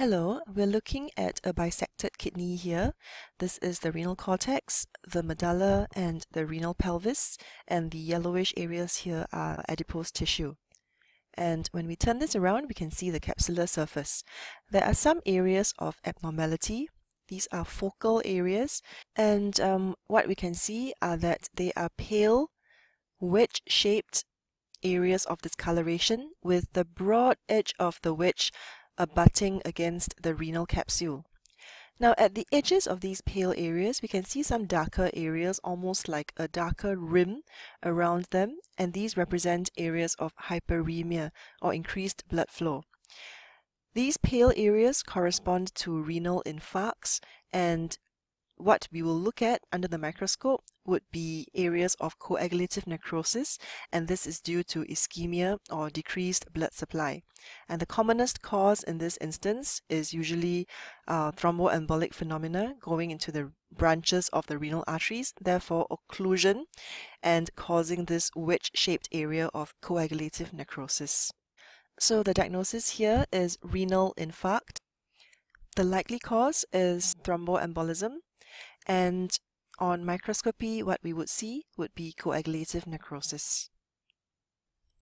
Hello, we're looking at a bisected kidney here. This is the renal cortex, the medulla, and the renal pelvis, and the yellowish areas here are adipose tissue. And when we turn this around, we can see the capsular surface. There are some areas of abnormality. These are focal areas, and um, what we can see are that they are pale, wedge-shaped areas of discoloration with the broad edge of the wedge abutting against the renal capsule. Now at the edges of these pale areas, we can see some darker areas, almost like a darker rim around them, and these represent areas of hyperemia or increased blood flow. These pale areas correspond to renal infarcts and what we will look at under the microscope would be areas of coagulative necrosis, and this is due to ischemia or decreased blood supply. And the commonest cause in this instance is usually uh, thromboembolic phenomena going into the branches of the renal arteries, therefore occlusion, and causing this wedge-shaped area of coagulative necrosis. So the diagnosis here is renal infarct. The likely cause is thromboembolism, and on microscopy, what we would see would be coagulative necrosis.